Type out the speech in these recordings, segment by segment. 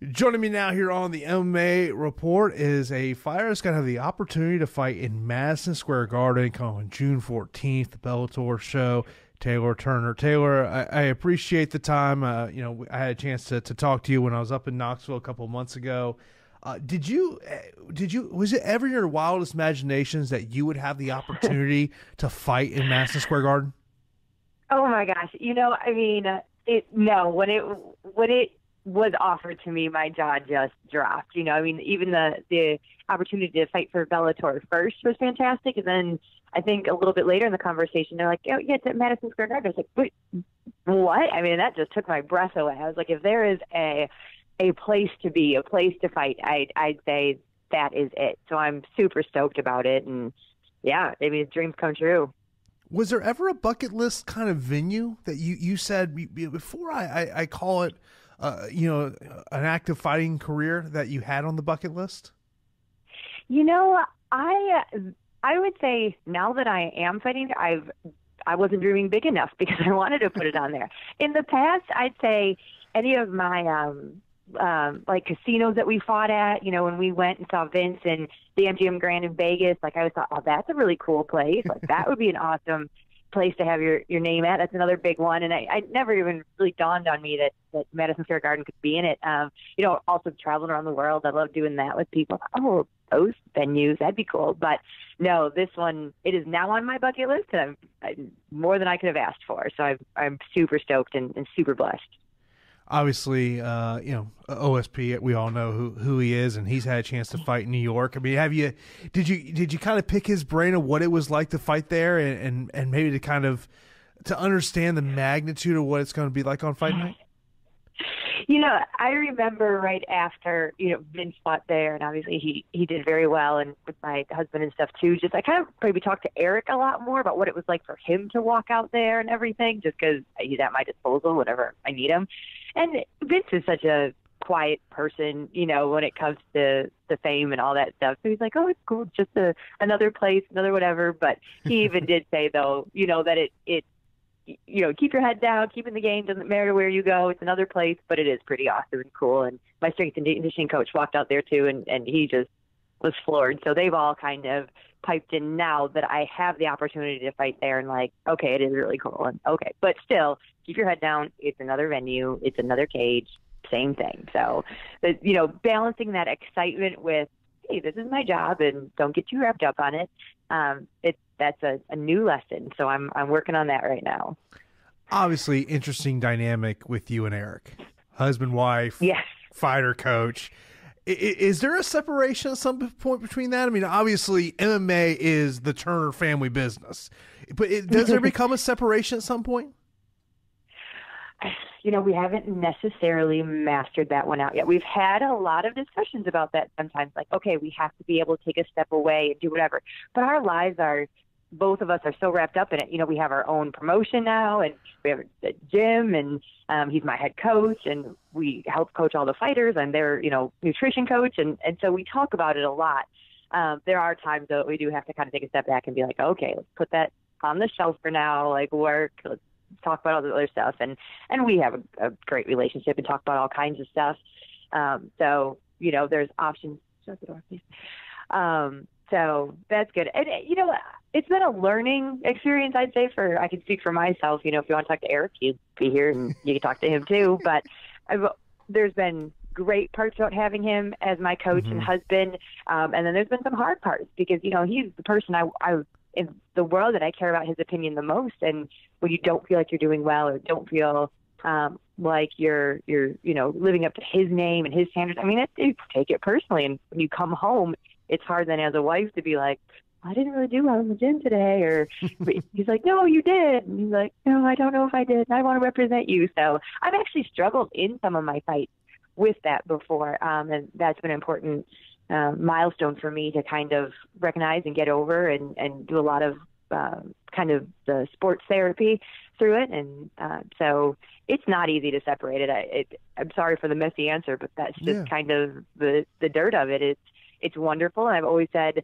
Joining me now here on the MMA report is a fighter that's going to have the opportunity to fight in Madison Square Garden on June 14th, the Bellator show. Taylor Turner. Taylor, I, I appreciate the time. Uh, you know, I had a chance to, to talk to you when I was up in Knoxville a couple months ago. Uh, did you, eh, did you, was it ever your wildest imaginations that you would have the opportunity to fight in Madison Square Garden? Oh my gosh! You know, I mean, it no when it when it was offered to me, my jaw just dropped. You know, I mean, even the the opportunity to fight for Bellator first was fantastic, and then I think a little bit later in the conversation, they're like, "Oh, yeah, it's at Madison Square Garden." I was like, "Wait, what?" I mean, that just took my breath away. I was like, "If there is a a place to be, a place to fight, I'd I'd say that is it." So I'm super stoked about it, and yeah, I mean, dreams come true. Was there ever a bucket list kind of venue that you you said before I I, I call it? Uh, you know, an active fighting career that you had on the bucket list? You know, I I would say now that I am fighting, I've I wasn't dreaming big enough because I wanted to put it on there. In the past, I'd say any of my um um like casinos that we fought at, you know, when we went and saw Vince and the MGM Grand in Vegas, like I was thought, oh, that's a really cool place. Like that would be an awesome place to have your your name at. That's another big one, and I, I never even really dawned on me that that Madison Square Garden could be in it. Um, you know, also traveling around the world, I love doing that with people. Oh, those venues, that'd be cool. But no, this one it is now on my bucket list, and I'm, I'm more than I could have asked for. So I'm I'm super stoked and, and super blessed obviously, uh, you know, OSP. We all know who who he is, and he's had a chance to fight in New York. I mean, have you? Did you did you kind of pick his brain of what it was like to fight there, and and, and maybe to kind of to understand the magnitude of what it's going to be like on fight night? You know, I remember right after you know Vince fought there, and obviously he he did very well, and with my husband and stuff too. Just I kind of maybe talked to Eric a lot more about what it was like for him to walk out there and everything, just because he's at my disposal whenever I need him. And Vince is such a quiet person, you know, when it comes to the fame and all that stuff. So he's like, "Oh, it's cool, just a another place, another whatever." But he even did say though, you know, that it it you know, keep your head down, keep in the game, doesn't matter where you go. It's another place, but it is pretty awesome and cool. And my strength and conditioning coach walked out there too, and and he just was floored. So they've all kind of piped in now that I have the opportunity to fight there and like, okay, it is really cool and okay, but still keep your head down. It's another venue. It's another cage. Same thing. So, you know, balancing that excitement with, hey, this is my job and don't get too wrapped up on it. Um, it's that's a, a new lesson. So I'm I'm working on that right now. Obviously, interesting dynamic with you and Eric, husband, wife, yes, fighter, coach is there a separation at some point between that? I mean, obviously MMA is the Turner family business, but it, does there become a separation at some point? You know, we haven't necessarily mastered that one out yet. We've had a lot of discussions about that sometimes, like, okay, we have to be able to take a step away and do whatever. But our lives are both of us are so wrapped up in it. You know, we have our own promotion now, and we have a gym, and um, he's my head coach, and we help coach all the fighters. I'm their, you know, nutrition coach, and and so we talk about it a lot. Um, there are times that we do have to kind of take a step back and be like, okay, let's put that on the shelf for now, like work. Let's talk about all the other stuff, and and we have a, a great relationship and talk about all kinds of stuff. Um, so you know, there's options. Shut the door, please. Um, so that's good. And you know, it's been a learning experience, I'd say. For I can speak for myself. You know, if you want to talk to Eric, you'd be here and you can talk to him too. But I've, there's been great parts about having him as my coach mm-hmm. and husband, um, and then there's been some hard parts because you know he's the person I, I in the world that I care about his opinion the most. And when you don't feel like you're doing well or don't feel um, like you're you're you know living up to his name and his standards, I mean, it, you take it personally. And when you come home it's hard then as a wife to be like, I didn't really do well in the gym today, or he's like, no, you did. And he's like, no, I don't know if I did. I want to represent you. So I've actually struggled in some of my fights with that before, um, and that's been an important uh, milestone for me to kind of recognize and get over, and and do a lot of uh, kind of the sports therapy through it, and uh, so it's not easy to separate it. I, it. I'm sorry for the messy answer, but that's just yeah. kind of the the dirt of it. It's it's wonderful. And I've always said,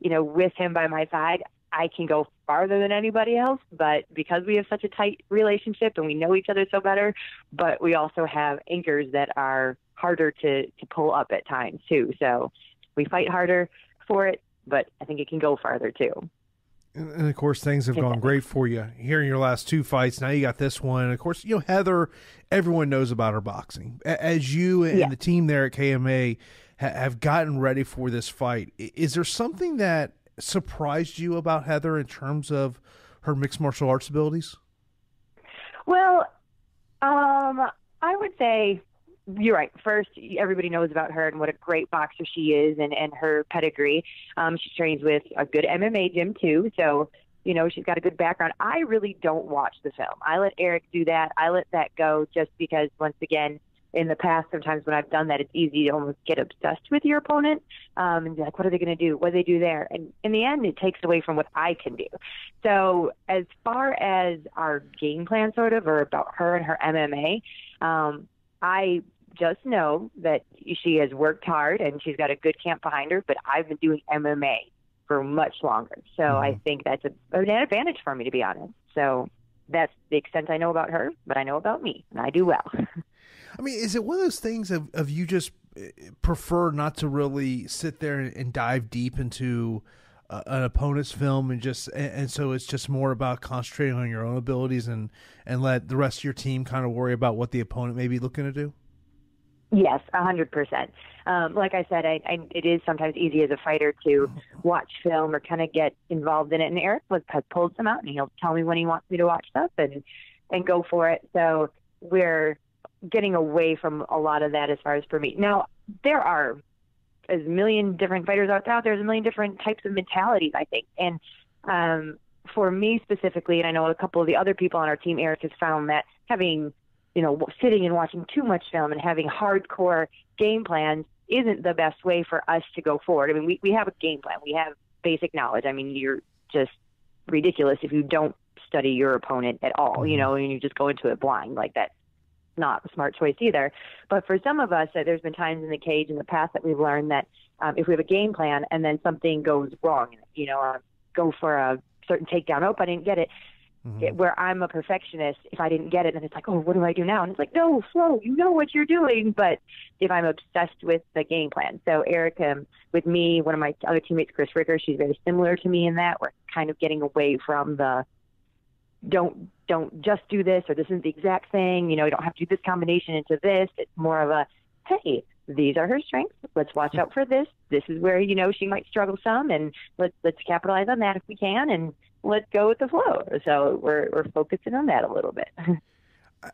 you know, with him by my side, I can go farther than anybody else, but because we have such a tight relationship and we know each other so better, but we also have anchors that are harder to to pull up at times too. So we fight harder for it, but I think it can go farther too. And, and of course, things have gone great for you here in your last two fights. Now you got this one. And of course, you know Heather. Everyone knows about her boxing. As you and Yeah. the team there at KMA ha- have gotten ready for this fight, is there something that surprised you about Heather in terms of her mixed martial arts abilities? Well, um, I would say you're right. First, everybody knows about her and what a great boxer she is, and and her pedigree. Um, she trains with a good MMA gym too, so you know she's got a good background. I really don't watch the film. I let Eric do that. I let that go just because, once again. In the past, sometimes when I've done that, it's easy to almost get obsessed with your opponent um, and be like, what are they going to do? What do they do there? And in the end, it takes away from what I can do. So as far as our game plan, sort of, or about her and her MMA, um, I just know that she has worked hard and she's got a good camp behind her. But I've been doing MMA for much longer, so I think that's a, an advantage for me, to be honest. So that's the extent I know about her, but I know about me, and I do well. I mean, is it one of those things of, of you just eh, prefer not to really sit there and, dive deep into uh, an opponent's film and just and, and so it's just more about concentrating on your own abilities and and let the rest of your team kind of worry about what the opponent may be looking to do? Yes, a hundred percent. Um, like I said, I, I, it is sometimes easy as a fighter to watch film or kind of get involved in it. And Eric was, has pulled some out, and he'll tell me when he wants me to watch stuff and and go for it. So we're getting away from a lot of that as far as for me. Now there are a million different fighters out there. There's a million different types of mentalities, I think, and um, for me specifically, and I know a couple of the other people on our team, Eric has found that having you know, sitting and watching too much film and having hardcore game plans isn't the best way for us to go forward. I mean, we, we have a game plan. We have basic knowledge. I mean, you're just ridiculous if you don't study your opponent at all, you know, and you just go into it blind like that. Not a smart choice either. But for some of us, uh, there's been times in the cage in the past that we've learned that um, if we have a game plan and then something goes wrong, you know, uh, go for a certain takedown. Oh, I didn't get it it, where I'm a perfectionist, if I didn't get it, then it's like, oh, what do I do now? And it's like, no, slow, you know what you're doing. But if I'm obsessed with the game plan, so Eric, um, with me, one of my other teammates, Chris Ricker, she's very similar to me in that we're kind of getting away from the don't don't just do this or this isn't the exact thing. You know, you don't have to do this combination into this. It's more of a, hey, these are her strengths. Let's watch out for this. This is where you know she might struggle some, and let's let's capitalize on that if we can, and let's go with the flow. So we're we're focusing on that a little bit.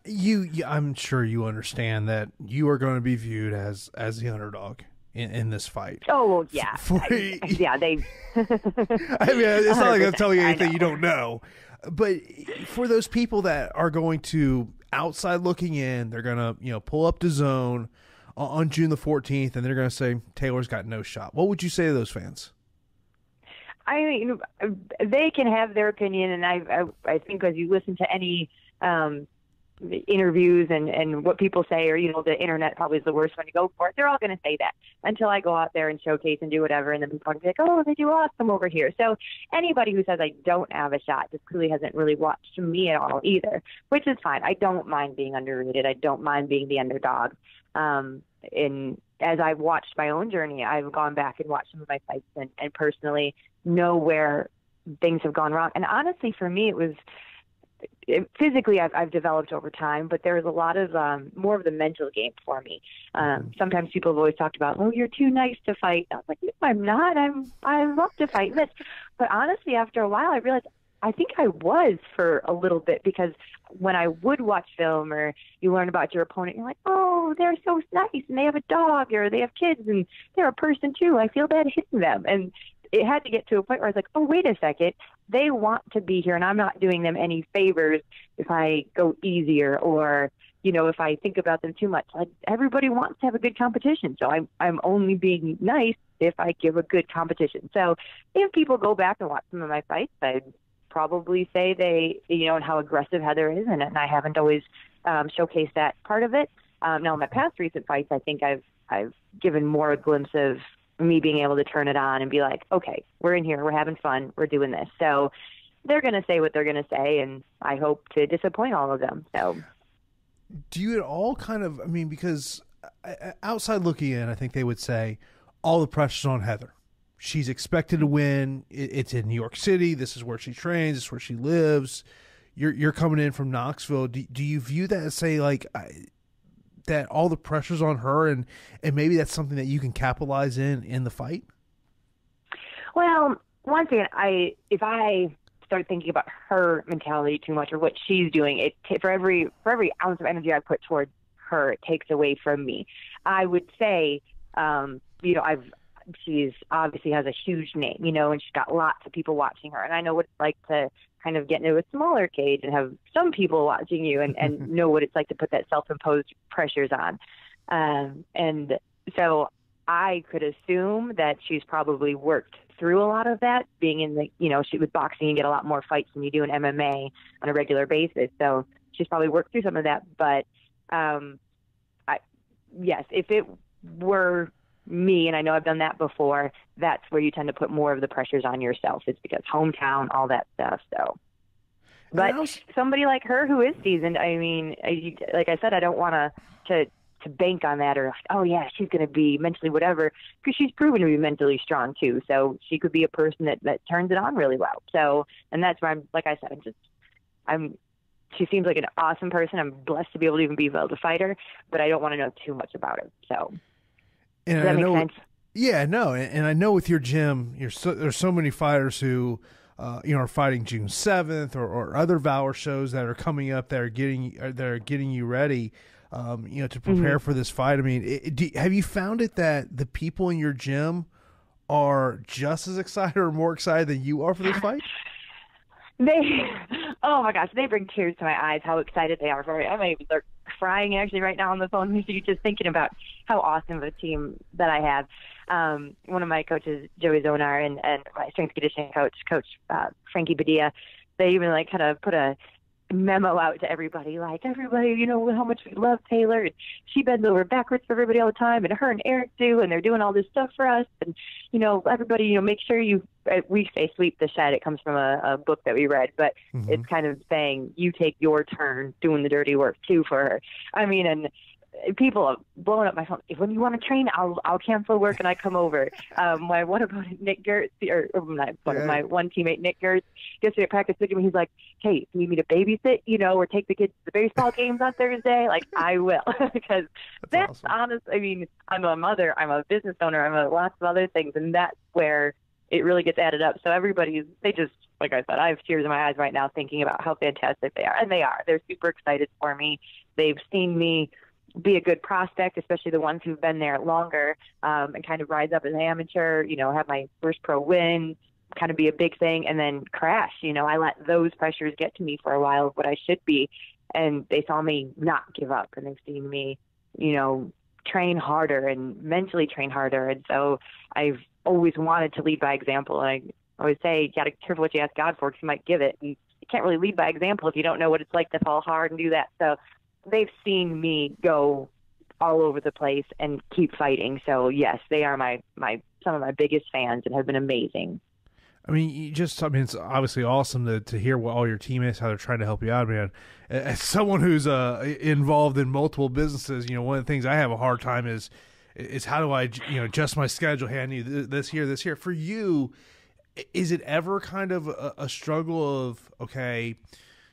You, you I'm sure you understand that you are going to be viewed as as the underdog in, in this fight. Oh yeah, For- I- yeah. They. I mean, it's not like I'm telling you anything you don't know. But for those people that are going to outside looking in, they're gonna you know pull up the DAZN on, on June the 14th, and they're gonna say Taylor's got no shot. What would you say to those fans? I mean, they can have their opinion, and I, I, I think as you listen to any um, interviews and and what people say, or you know, the internet probably is the worst one to go for. They're all going to say that until I go out there and showcase and do whatever, and then people are gonna be like, "Oh, they do awesome over here." So anybody who says I don't have a shot just clearly hasn't really watched me at all either, which is fine. I don't mind being underrated. I don't mind being the underdog. Um, in as I've watched my own journey, I've gone back and watched some of my fights and, and personally know where things have gone wrong. And honestly, for me, it was it, physically I've, I've developed over time, but there was a lot of um, more of the mental game for me. Um, sometimes people have always talked about, oh, you're too nice to fight. I was like, no, I'm not. I'm I love to fight. But, but honestly, after a while, I realized I think I was for a little bit because when I would watch film or you learn about your opponent, you're like, oh, they're so nice and they have a dog or they have kids and they're a person too. I feel bad hitting them. And it had to get to a point where I was like, oh, wait a second. They want to be here and I'm not doing them any favors if I go easier or, you know, if I think about them too much. Like everybody wants to have a good competition. So I'm, I'm only being nice if I give a good competition. So if people go back and watch some of my fights, I'd probably say they, you know, and how aggressive Heather is in it. And I haven't always um, showcased that part of it. Um, now, in my past recent fights, I think I've I've given more a glimpse of me being able to turn it on and be like, okay, we're in here, we're having fun, we're doing this. So they're going to say what they're going to say, and I hope to disappoint all of them. So Do you at all kind of? I mean, because uh, uh, outside looking in, I think they would say all the pressure's on Heather. She's expected to win. It's in New York City. This is where she trains. This is where she lives. You're you're coming in from Knoxville. Do, do you view that as say like that all the pressure's on her, and and maybe that's something that you can capitalize in in the fight? Well, one thing I if I start thinking about her mentality too much or what she's doing, it for every for every ounce of energy I put towards her, it takes away from me. I would say, um, you know, I've she's obviously has a huge name, you know, and she's got lots of people watching her, and I know what it's like to kind of get into a smaller cage and have some people watching you and, and know what it's like to put that self-imposed pressures on. Um, and so I could assume that she's probably worked through a lot of that being in the, you know, she with boxing, you get a lot more fights than you do in MMA on a regular basis. So she's probably worked through some of that, but, um, I, yes, if it were me, and I know I've done that before, that's where you tend to put more of the pressures on yourself. It's because hometown, all that stuff. So, but somebody like her who is seasoned, I mean, I, like I said, I don't want to to to bank on that or oh yeah, she's going to be mentally whatever because she's proven to be mentally strong too. So she could be a person that that turns it on really well. So, and that's where I'm, like I said, I'm just, I'm. She seems like an awesome person. I'm blessed to be able to even be able to fight her, but I don't want to know too much about her. So. And Does that I make know, sense? Yeah, no, and, and I know with your gym, you're so, there's so many fighters who, uh, you know, are fighting June seventh or, or other Valor shows that are coming up that are getting that are getting you ready, um, you know, to prepare Mm-hmm. for this fight. I mean, it, do, have you found it that the people in your gym are just as excited or more excited than you are for this fight? They, oh my gosh, they bring tears to my eyes. How excited they are for it. I might even start crying actually right now on the phone with you, just thinking about how awesome of a team that I have. Um, one of my coaches, Joey Zonar, and and my strength conditioning coach, Coach uh, Frankie Badia, they even like kind of put a memo out to everybody, like everybody, you know how much we love Taylor, and she bends over backwards for everybody all the time, and her and Eric do, and they're doing all this stuff for us, and you know everybody, you know, make sure you. uh, We say sweep the shed. It comes from a, a book that we read, but Mhm. it's kind of saying you take your turn doing the dirty work too for her. I mean, and people are blowing up my phone. When you want to train, I'll I'll cancel work and I come over. Um, my what about Nick Gertz or, or not one Yeah. of my one teammate Nick Gertz yesterday at practice looked at me. He's like, "Hey, do you need me to babysit? You know, or take the kids to the baseball games on Thursday? Like, I will because that's awesome. honest. I mean, I'm a mother, I'm a business owner, I'm a lots of other things, and that's where it really gets added up. So everybody's they just like I said, I have tears in my eyes right now thinking about how fantastic they are, and they are. They're super excited for me. They've seen me be a good prospect, especially the ones who've been there longer um, and kind of rise up as an amateur. You know, have my first pro win, kind of be a big thing, and then crash. You know, I let those pressures get to me for a while of what I should be, and they saw me not give up, and they've seen me, you know, train harder and mentally train harder, and so I've always wanted to lead by example. And I always say, you got to be careful what you ask God for, because He might give it. And you can't really lead by example if you don't know what it's like to fall hard and do that. So they've seen me go all over the place and keep fighting. So yes, they are my my some of my biggest fans and have been amazing. I mean, you just, I mean, it's obviously awesome to, to hear what all your teammates, how they're trying to help you out, man. As someone who's uh, involved in multiple businesses, you know, one of the things I have a hard time is, is how do I, you know, adjust my schedule? Hey, I need this here, this here. For you, is it ever kind of a, a struggle of, okay,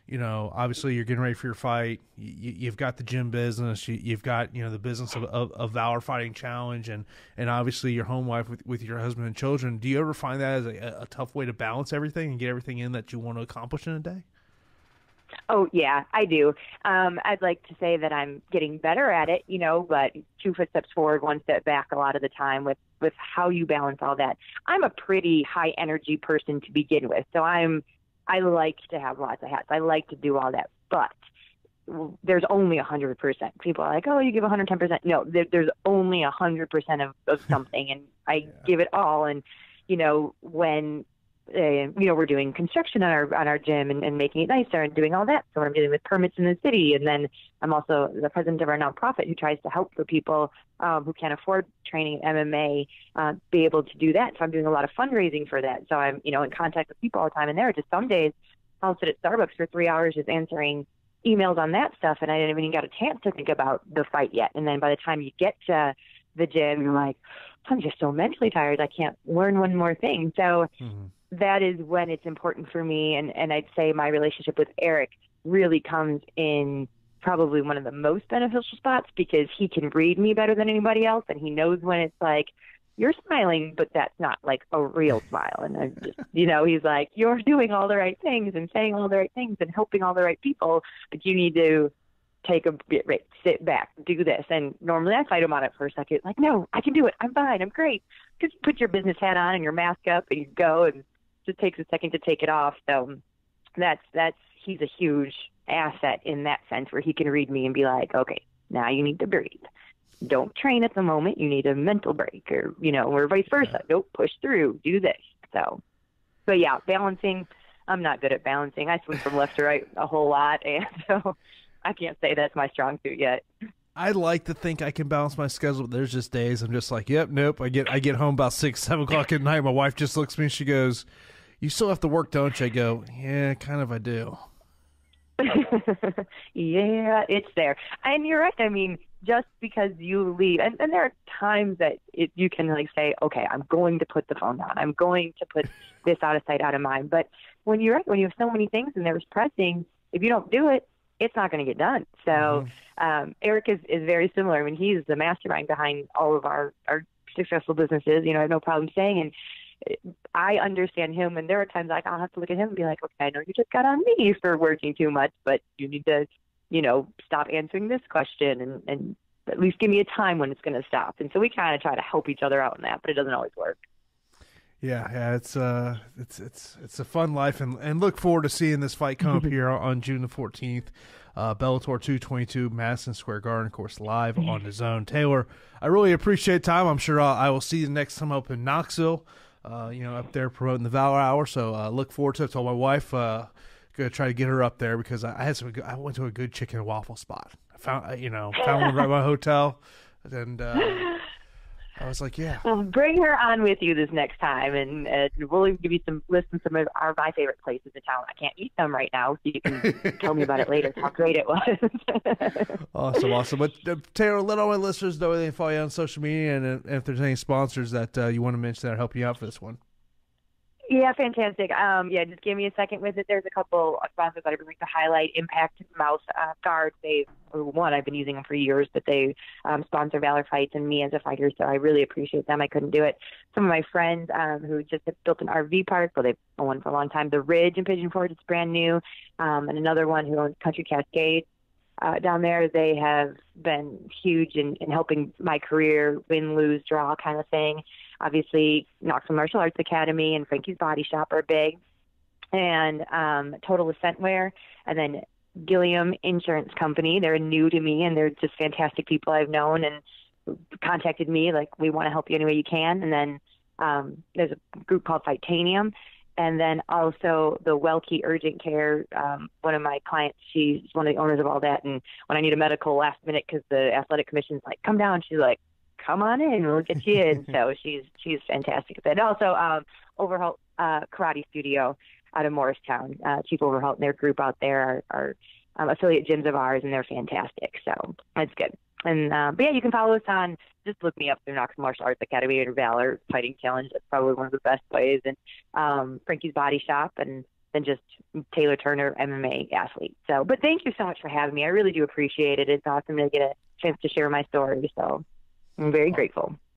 you know, obviously you're getting ready for your fight. You, you've got the gym business. You, you've got you know the business of, of, of Valor Fighting Challenge, and and obviously your home life with, with your husband and children. Do you ever find that as a, a tough way to balance everything and get everything in that you want to accomplish in a day? Oh yeah, I do. Um, I'd like to say that I'm getting better at it, you know, but two footsteps forward, one step back a lot of the time with with how you balance all that. I'm a pretty high energy person to begin with, so I'm I like to have lots of hats. I like to do all that, but there's only a hundred percent. People are like, "Oh, you give 110 percent." No, there, there's only a hundred percent of of something, and I give it all. And you know, when uh, you know we're doing construction on our on our gym and, and making it nicer and doing all that, so I'm dealing with permits in the city, and then I'm also the president of our nonprofit who tries to help the people um, who can't afford training at MMA uh, be able to do that. So I'm doing a lot of fundraising for that. So I'm you know in contact with people all the time, and there are just some days I'll sit at Starbucks for three hours just answering emails on that stuff, and I didn't even get a chance to think about the fight yet. And then by the time you get to the gym, you're like, I'm just so mentally tired. I can't learn one more thing. So mm-hmm. That is when it's important for me. And, and I'd say my relationship with Eric really comes in probably one of the most beneficial spots because he can read me better than anybody else. And he knows when it's like, you're smiling, but that's not like a real smile. And I just, you know, he's like, you're doing all the right things and saying all the right things and helping all the right people, but you need to take a bit, right, sit back, do this. And normally I fight him on it for a second, like, no, I can do it. I'm fine. I'm great. Just put your business hat on and your mask up and you go and just takes a second to take it off. So that's, that's, he's a huge asset in that sense where he can read me and be like, okay, now you need to breathe don't train at the moment. You need a mental break, or you know, or vice versa. Don't push through, do this. So, but yeah, balancing. I'm not good at balancing. I swing from left to right a whole lot, and so I can't say that's my strong suit yet. I like to think I can balance my schedule, but there's just days I'm just like, yep, nope. I get I get home about six, seven o'clock at night. My wife just looks at me and she goes, "You still have to work, don't you?" I go, "Yeah, kind of. I do." yeah, it's there, and you're right. I mean, just because you leave and, and there are times that it, you can like say okay i'm going to put the phone down i'm going to put this out of sight out of mind but when you're when you have so many things and there's pressing if you don't do it it's not going to get done so mm-hmm. um, eric is, is very similar i mean he's the mastermind behind all of our our successful businesses you know i have no problem saying and I understand him, and there are times like I'll have to look at him and be like, "Okay, I know you just got on me for working too much, but you need to you know, stop answering this question and, and at least give me a time when it's going to stop. And so we kind of try to help each other out in that, but it doesn't always work. Yeah, yeah, it's uh, it's it's it's a fun life, and and look forward to seeing this fight come up here on June the fourteenth, uh, Bellator two twenty two, Madison Square Garden, of course, live on the DAZN. Taylor, I really appreciate time. I'm sure I'll, I will see you next time up in Knoxville. Uh, you know, up there promoting the Valor Hour. So uh, look forward to it. I told my wife uh, gonna try to get her up there because I, had some. I went to a good chicken and waffle spot. I found you know found one right by my hotel, and uh, I was like, yeah. Well, bring her on with you this next time, and uh, we'll give you some list of some of our my favorite places in town. I can't eat them right now, so you can tell me about it later. How great it was. awesome, awesome. But uh, Taylor, let all my listeners know they can follow you on social media, and, and if there's any sponsors that uh, you want to mention that help you out for this one. Yeah, fantastic. Um, yeah, just give me a second with it. There's a couple sponsors that I'd like to highlight. Impact Mouth uh, Guards. They one I've been using them for years, but they um, sponsor Valor Fights and me as a fighter, so I really appreciate them. I couldn't do it. Some of my friends um, who just have built an RV park, well, they've owned one for a long time. The Ridge in Pigeon Forge, it's brand new, um, and another one who owns Country Cascade. Uh, down there, they have been huge in, in helping my career win, lose, draw kind of thing. Obviously, Knoxville Martial Arts Academy and Frankie's Body Shop are big, and um, Total Ascent Wear, and then Gilliam Insurance Company. They're new to me, and they're just fantastic people I've known and contacted me like we want to help you any way you can. And then um, there's a group called Titanium, and then also the Welke Urgent Care. Um, one of my clients, she's one of the owners of all that, and when I need a medical last minute because the athletic commission's like, come down, she's like, come on in, we'll get you in. so she's she's fantastic at that. Also, um, Overholt uh, Karate Studio out of Morristown, uh, Chief Overholt and their group out there are, are um, affiliate gyms of ours, and they're fantastic. So that's good. And uh, but yeah, you can follow us on. Just look me up through Knox Martial Arts Academy or Valor Fighting Challenge. That's probably one of the best ways. And um, Frankie's Body Shop, and then just Taylor Turner MMA athlete. So, but thank you so much for having me. I really do appreciate it. It's awesome to get a chance to share my story. So I'm very grateful.